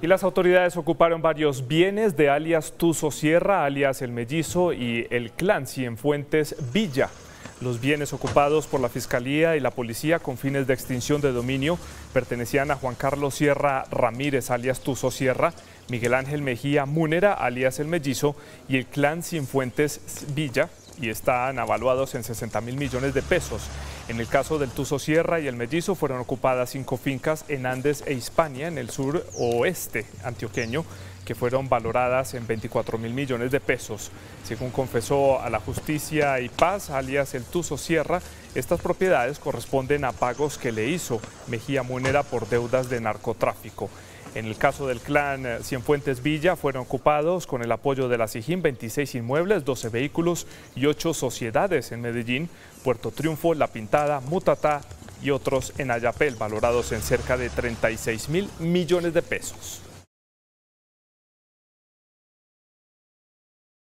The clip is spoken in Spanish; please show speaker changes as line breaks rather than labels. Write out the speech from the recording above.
Y las autoridades ocuparon varios bienes de alias Tuso Sierra, alias El Mellizo y el clan Cienfuentes Villa. Los bienes ocupados por la Fiscalía y la Policía con fines de extinción de dominio pertenecían a Juan Carlos Sierra Ramírez, alias Tuso Sierra, Miguel Ángel Mejía Múnera, alias El Mellizo, y el clan Cienfuentes Villa, y están avaluados en 60 mil millones de pesos. En el caso del Tuso Sierra y el Mellizo fueron ocupadas cinco fincas en Andes e Hispania, en el sur oeste antioqueño, que fueron valoradas en 24 mil millones de pesos. Según confesó a la Justicia y Paz, alias el Tuso Sierra, estas propiedades corresponden a pagos que le hizo Mejía Munera por deudas de narcotráfico. En el caso del clan Cienfuentes Villa fueron ocupados con el apoyo de la SIGIN 26 inmuebles, 12 vehículos y 8 sociedades en Medellín, Puerto Triunfo, La Pintada, Mutatá y otros en Ayapel, valorados en cerca de 36 mil millones de pesos.